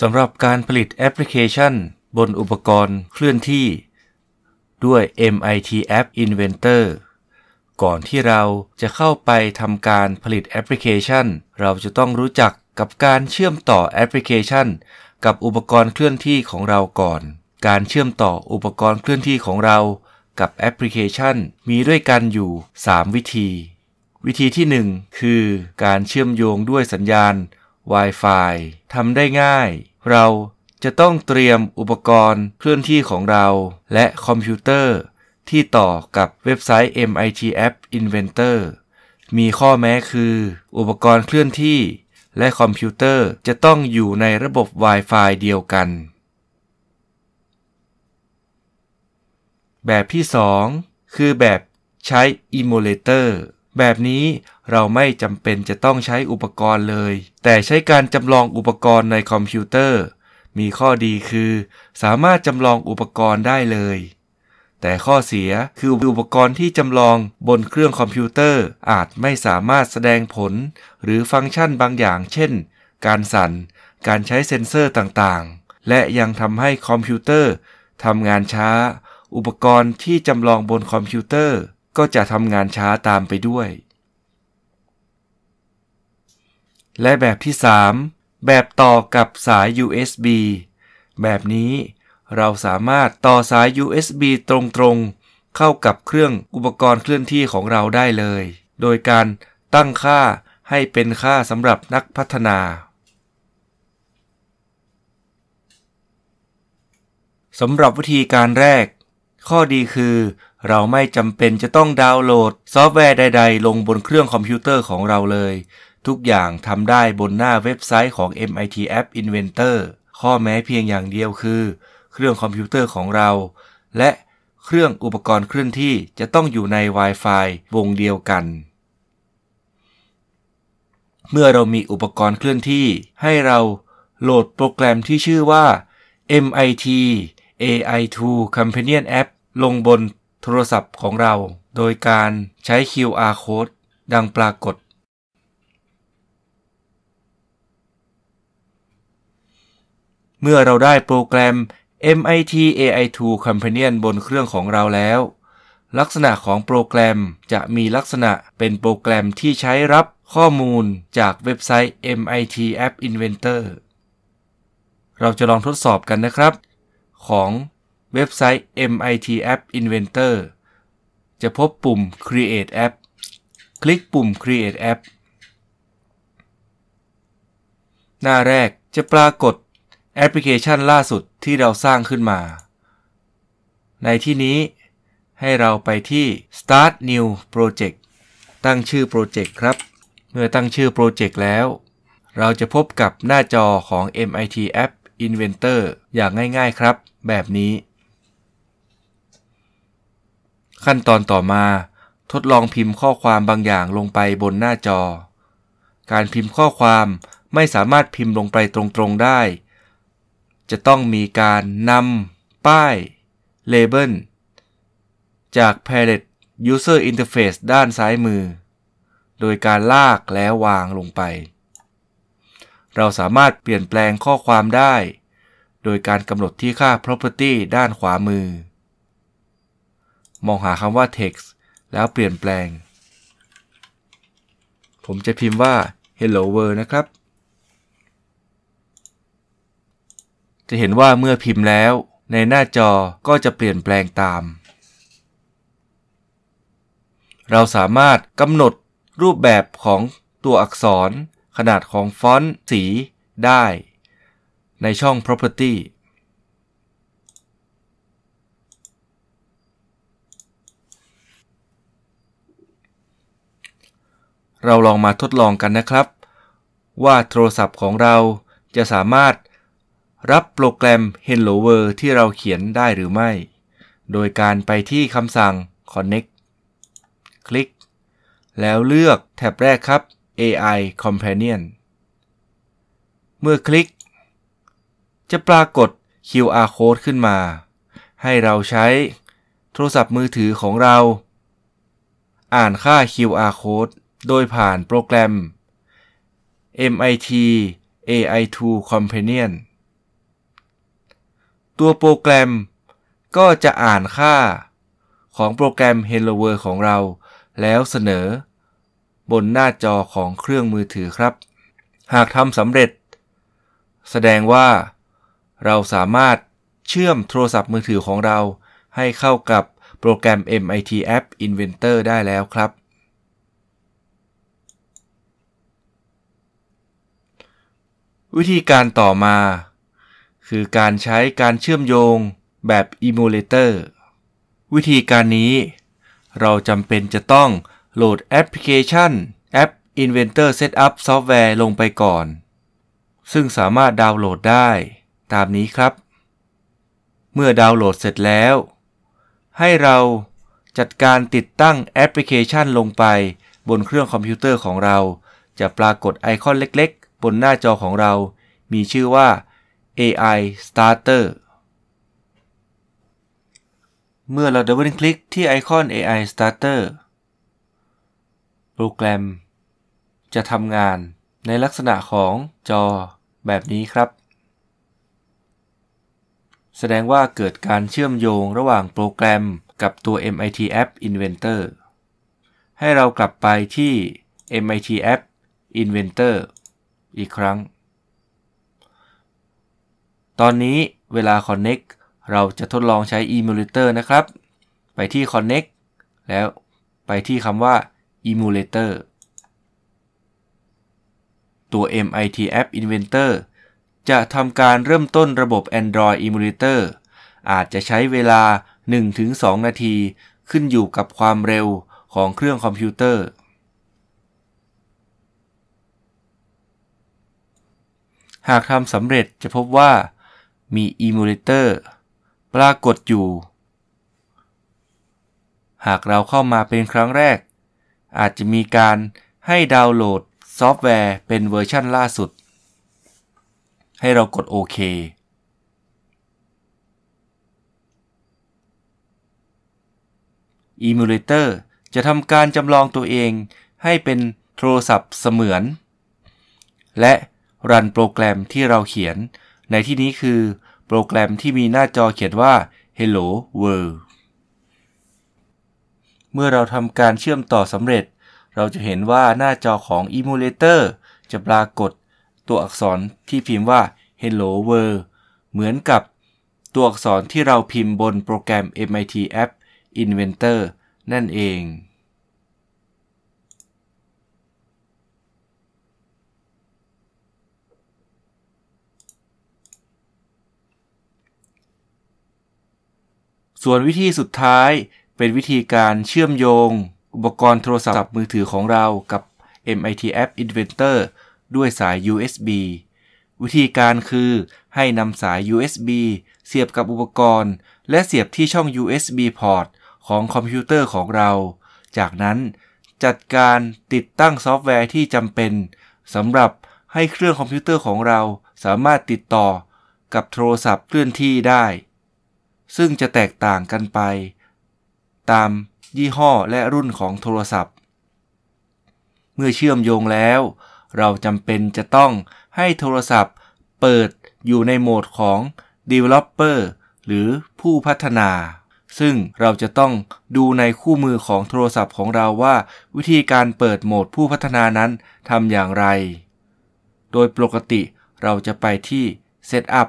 สำหรับการผลิตแอปพลิเคชัน บนอุปกรณ์เคลื่อนที่ ด้วย MIT App Inventor ก่อนที่เราจะเข้าไปทำการผลิตแอปพลิเคชัน เราจะต้องรู้จักกับการเชื่อมต่อแอปพลิเคชัน กับอุปกรณ์เคลื่อนที่ของเราก่อน การเชื่อมต่ออุปกรณ์เคลื่อนที่ของเรา กับแอปพลิเคชัน มีด้วยกันอยู่ 3 วิธี วิธีที่ 1 คือ การเชื่อมโยงด้วยสัญญาณ Wi-Fi ทำได้ง่าย เราจะต้องเตรียมอุปกรณ์เคลื่อนที่ของเราและคอมพิวเตอร์ที่ต่อกับเว็บไซต์ MIT App Inventor มีข้อแม้คือ อุปกรณ์เคลื่อนที่และคอมพิวเตอร์จะต้องอยู่ในระบบ Wi-Fi เดียวกัน แบบที่ 2 คือแบบใช้ Emulator แบบนี้ เราไม่จำเป็นจะต้องใช้อุปกรณ์เลย แต่ใช้การจำลองอุปกรณ์ในคอมพิวเตอร์ มีข้อดีคือ สามารถจำลองอุปกรณ์ได้เลย แต่ข้อเสียคืออุปกรณ์ที่จำลองบนเครื่องคอมพิวเตอร์อาจไม่สามารถแสดงผล หรือฟังก์ชันบางอย่าง เช่น การสั่น การใช้เซ็นเซอร์ต่างๆ และยังทำให้คอมพิวเตอร์ทำงานช้า อุปกรณ์ที่จำลองบนคอมพิวเตอร์ ก็จะทำงานช้าตามไปด้วย และแบบที่ 3 แบบต่อกับสาย USB แบบนี้เราสามารถต่อสาย USB ตรงๆ เข้ากับเครื่องอุปกรณ์เคลื่อนที่ของเราได้เลย โดยการตั้งค่าให้เป็นค่าสำหรับนักพัฒนาสำหรับวิธีการแรก ข้อดีคือ เราไม่จำเป็นจะต้องดาวน์โหลดซอฟต์แวร์ใด ๆ ลงบนเครื่องคอมพิวเตอร์ของเราเลย ทุกอย่างทำได้บนหน้าเว็บไซต์ของ MIT App Inventor ข้อแม้เพียงอย่างเดียวคือ เครื่องคอมพิวเตอร์ของเรา และเครื่องอุปกรณ์เคลื่อนที่จะต้องอยู่ใน Wi-Fi วงเดียวกัน เมื่อเรามีอุปกรณ์เคลื่อนที่ ให้เราโหลดโปรแกรมที่ชื่อว่า MIT AI2 Companion App ลงบนโทรศัพท์ของเรา โดยการใช้ QR code ดังปรากฏ เมื่อเราได้โปรแกรม MIT AI2 Companion บนเครื่องของเราแล้ว ลักษณะของโปรแกรมจะมีลักษณะเป็นโปรแกรมที่ใช้รับข้อมูลจากเว็บไซต์ MIT App Inventor เราจะลองทดสอบกันนะครับ ของเว็บไซต์ MIT App Inventor จะพบปุ่ม Create App คลิกปุ่ม Create App หน้าแรกจะปรากฏ แอปพลิเคชันล่าสุดที่เราสร้างขึ้นมา ในที่นี้ให้เราไปที่ Start New Project ตั้งชื่อโปรเจกต์ครับ เมื่อตั้งชื่อโปรเจกต์แล้ว เราจะพบกับหน้าจอของ MIT App Inventor อย่างง่ายๆครับ แบบนี้ ขั้นตอนต่อมาทดลองพิมพ์ข้อความบางอย่างลงไปบนหน้าจอ การพิมพ์ข้อความไม่สามารถพิมพ์ลงไปตรงๆได้ จะต้องมีการนำป้ายเลเบลจาก Palette User Interface ด้านซ้ายมือ โดยการลากแล้ววางลงไป เราสามารถเปลี่ยนแปลงข้อความได้ โดยการกำหนดที่ค่า property ด้านขวามือ มองหาคำว่า text แล้วเปลี่ยนแปลง ผมจะพิมพ์ว่า hello world นะครับ จะเห็นว่าเมื่อพิมพ์แล้ว ในหน้าจอก็จะเปลี่ยนแปลงตาม เราสามารถกำหนดรูปแบบของตัวอักษร ขนาดของฟอนต์สีได้ ในช่อง property เราลองมาทดลองกันนะครับ ว่าโทรศัพท์ของเราจะสามารถ รับโปรแกรม Hello World ที่เราเขียนได้หรือไม่ โดยการไปที่คำสั่ง Connect คลิก แล้วเลือกแท็บแรกครับ AI Companion เมื่อคลิก จะปรากฏ QR code ขึ้นมา ให้เราใช้โทรศัพท์มือถือของเรา อ่านค่า QR code โดยผ่านโปรแกรม MIT AI2 Companion ตัวโปรแกรมก็จะอ่านค่าของโปรแกรม Hello World ของเรา แล้วเสนอ บนหน้าจอของเครื่องมือถือครับ หากทำสำเร็จ แสดงว่าเราสามารถเชื่อมโทรศัพท์มือถือของเรา ให้เข้ากับโปรแกรม MIT App Inventor ได้แล้วครับ วิธีการต่อมา คือการใช้การเชื่อมโยงแบบ Emulator วิธีการนี้เราจำเป็นจะต้องโหลดแอปพลิเคชัน App Inventor Setup Software ลงไปก่อน ซึ่งสามารถดาวน์โหลดได้ตามนี้ครับ เมื่อดาวน์โหลดเสร็จแล้ว ให้เราจัดการติดตั้งแอปพลิเคชันลงไปบนเครื่องคอมพิวเตอร์ของเรา จะปรากฏไอคอนเล็กๆ บนหน้าจอของเรา มีชื่อว่า aiStarter เมื่อเราดับเบิลคลิกที่ไอคอน aiStarter โปรแกรม จะทำงานในลักษณะของจอแบบนี้ครับ แสดงว่าเกิดการเชื่อมโยงระหว่างโปรแกรมกับตัว MIT App Inventor ให้เรากลับไปที่ MIT App Inventor อีกครั้ง ตอนนี้เวลา Connect เราจะทดลองใช้ emulator นะครับ ไปที่ connect แล้วไปที่คำว่า emulator ตัว MIT App Inventor จะทำการเริ่มต้นระบบ Android Emulator อาจจะใช้เวลา 1-2 นาที ขึ้นอยู่กับความเร็วของเครื่องคอมพิวเตอร์ หากทำสำเร็จจะพบว่า มี Emulator ปรากฏอยู่ หากเราเข้ามาเป็นครั้งแรก อาจจะมีการให้ดาวน์โหลดซอฟต์แวร์เป็นเวอร์ชันล่าสุด ให้เรากดโอเค Emulator จะทำการจำลองตัวเองให้เป็นโทรศัพท์เสมือน และรันโปรแกรมที่เราเขียน ในที่นี้คือโปรแกรมที่มีหน้าจอเขียนว่า Hello World เมื่อเราทำการเชื่อมต่อสำเร็จ เราจะเห็นว่าหน้าจอของ Emulator จะปรากฏตัวอักษรที่พิมพ์ว่า Hello World เหมือนกับตัวอักษรที่เราพิมพ์บนโปรแกรม MIT App Inventor นั่นเอง ส่วนวิธีสุดท้ายเป็นวิธีการเชื่อมโยง อุปกรณ์โทรศัพท์มือถือของเรากับ MIT App Inventor ด้วยสาย USB วิธีการคือให้นำสาย USB เสียบกับอุปกรณ์ และเสียบที่ช่อง USB port ของคอมพิวเตอร์ของเรา จากนั้นจัดการติดตั้งซอฟต์แวร์ที่จำเป็นสำหรับให้เครื่องคอมพิวเตอร์ของเราสามารถติดต่อกับโทรศัพท์เคลื่อนที่ได้ ซึ่งจะแตกต่างกันไป ตามยี่ห้อและรุ่นของโทรศัพท์ เมื่อเชื่อมโยงแล้ว เราจำเป็นจะต้องให้โทรศัพท์เปิดอยู่ในโหมดของ developer หรือผู้พัฒนา ซึ่งเราจะต้องดูในคู่มือของโทรศัพท์ของเราว่า วิธีการเปิดโหมดผู้พัฒนานั้นทำอย่างไร โดยปกติเราจะไปที่ Setup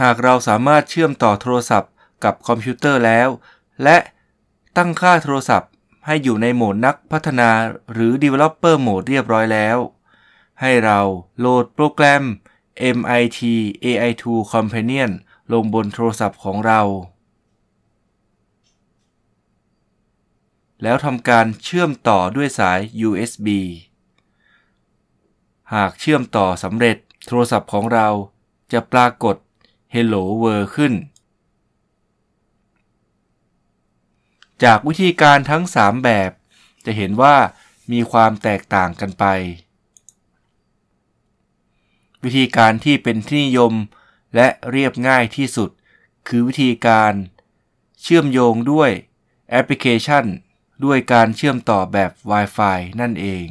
หากเราสามารถเชื่อมต่อโทรศัพท์กับคอมพิวเตอร์แล้ว และตั้งค่าโทรศัพท์ให้อยู่ในโหมดนักพัฒนาหรือ Developer Mode เรียบร้อยแล้ว ให้เราโหลดโปรแกรม MIT AI2 Companion ลงบนโทรศัพท์ของเรา แล้วทำการเชื่อมต่อด้วยสาย USB หากเชื่อมต่อสำเร็จโทรศัพท์ของเราจะปรากฏ Hello World ขึ้น จากวิธีการทั้ง 3 แบบ จะเห็นว่ามีความแตกต่างกันไป วิธีการที่เป็นที่นิยมและเรียบง่ายที่สุด คือวิธีการ เชื่อมโยงด้วยแอปพลิเคชัน ด้วยการเชื่อมต่อแบบ Wi-Fi นั่นเอง